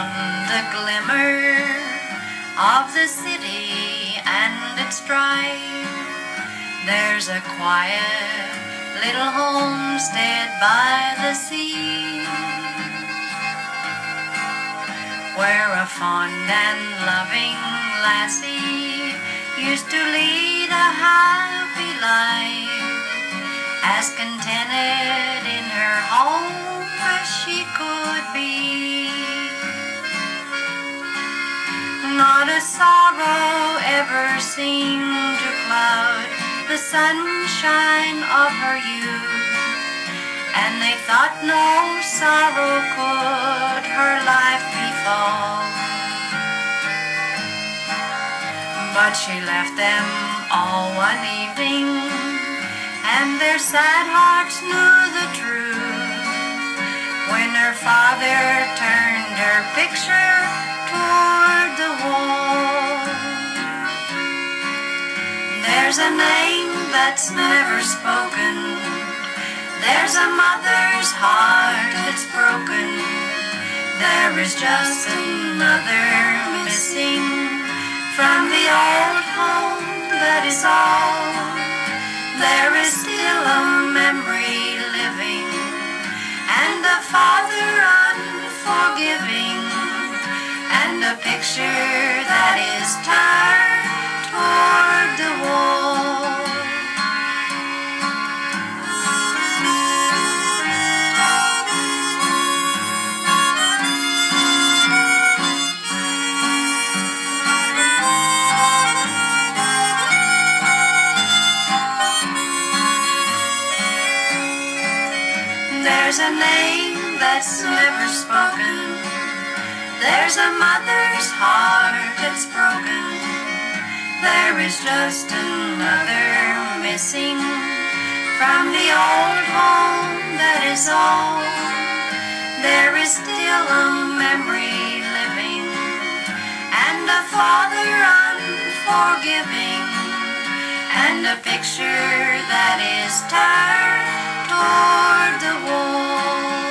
on the glimmer of the city and its drive, There's a quiet little homestead by the sea where a fond and loving lassie used to lead a happy life as contented in her home as she could be. Not a sorrow ever seemed to cloud the sunshine of her youth, and they thought no sorrow could her life befall. But she left them all one evening, and their sad hearts knew the truth when her father turned her picture There's a name that's never spoken. There's a mother's heart that's broken. There is just another missing from the old home that is all. There is still a memory living and a father unforgiving and a picture that is turned There's a name that's never spoken. There's a mother's heart that's broken. There is just another missing from the old home that is all. There is still a memory living and a father unforgiving and a picture that is turned toward the wall.